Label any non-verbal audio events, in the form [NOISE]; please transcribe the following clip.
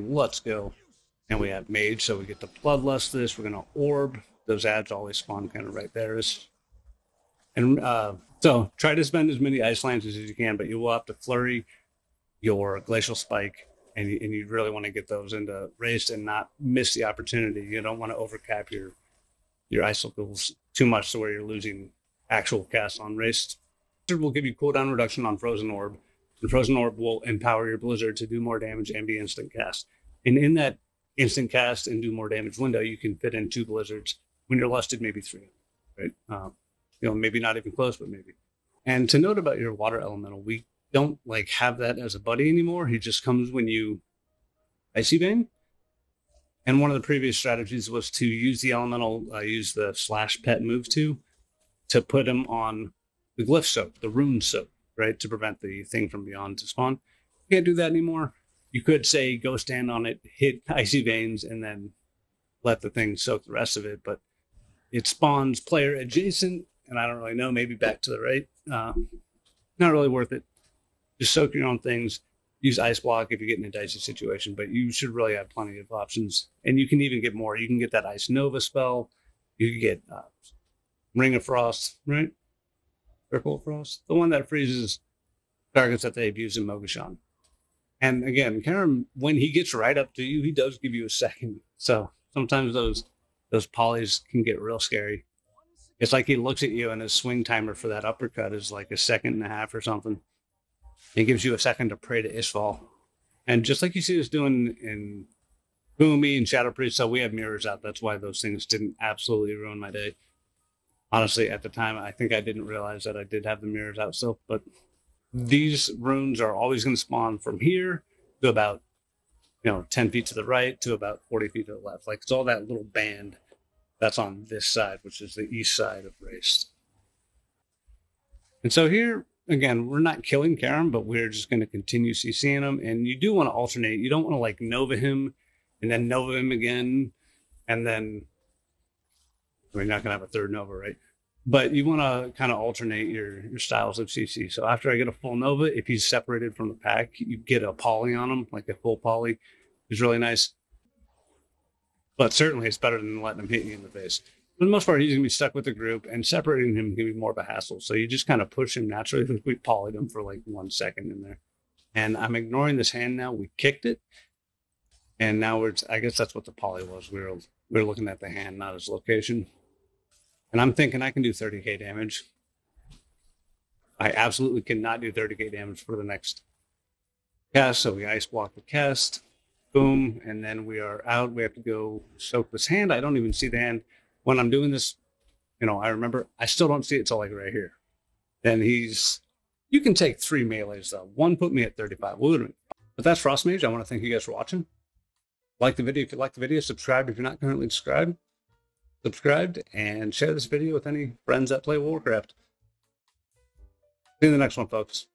Let's go. And we have Mage, so we get the Bloodlust this. We're going to Orb. Those ads always spawn kind of right there. And uh, so try to spend as many Ice Lances as you can, but you will have to flurry your Glacial Spike, and you, and you really want to get those into Raest and not miss the opportunity. You don't want to overcap your your icicles too much to where you're losing actual cast on Raest. Will give you cooldown reduction on Frozen Orb, and Frozen Orb will empower your Blizzard to do more damage and be instant cast. And in that instant cast and do more damage window, you can fit in two Blizzards. When you're lusted, maybe three, right? Um, you know, maybe not even close, but maybe. And to note about your water elemental, we don't like have that as a buddy anymore. He just comes when you icy vein. And one of the previous strategies was to use the elemental, uh, use the slash pet move to, to put him on the glyph soak, the rune soak, right, to prevent the thing from beyond to spawn. You can't do that anymore. You could say go stand on it, hit [LAUGHS] icy veins, and then let the thing soak the rest of it. But it spawns player adjacent, and I don't really know, maybe back to the right. Uh, not really worth it. Just soak your own things. Use ice block if you get in a dicey situation, but you should really have plenty of options. And you can even get more. You can get that ice nova spell. You can get uh, ring of frost, right? Of frost, the one that freezes targets that they've used in Mogu'shan. And again, Karam, when he gets right up to you, he does give you a second. So sometimes those those polys can get real scary. It's like he looks at you and his swing timer for that uppercut is like a second and a half or something. It gives you a second to pray to Ishval. And just like you see us doing in Boomy and Shadow Priest, so we have mirrors out. That's why those things didn't absolutely ruin my day. Honestly, at the time, I think I didn't realize that I did have the mirrors out still. But these runes are always going to spawn from here to about, you know, 10 feet to the right to about 40 feet to the left. Like it's all that little band that's on this side, which is the east side of Raest. And so here, again, we're not killing Karam, but we're just going to continue CCing him. And you do want to alternate. You don't want to like Nova him and then Nova him again. And then we're not going to have a third Nova, right? But you want to kind of alternate your, your styles of CC. So after I get a full Nova, if he's separated from the pack, you get a poly on him, like a full poly. Is really nice. But certainly it's better than letting him hit you in the face. For the most part, he's going to be stuck with the group, and separating him can be more of a hassle. So you just kind of push him naturally. We polyed him for like one second in there. And I'm ignoring this hand now. We kicked it. And now we're, I guess that's what the poly was. We were, we were looking at the hand, not his location. And I'm thinking I can do 30k damage. I absolutely cannot do 30k damage for the next cast. So we ice block the cast boom, and then we are out. We have to go soak this hand. I don't even see the hand when I'm doing this. You know, I remember I still don't see it till like right here. Then he's, you can take three melees though. One put me at 35. But that's Frost Mage. I want to thank you guys for watching. Like the video if you like the video. Subscribe if you're not currently subscribed. Subscribed and share this video with any friends that play Warcraft. See you in the next one, folks.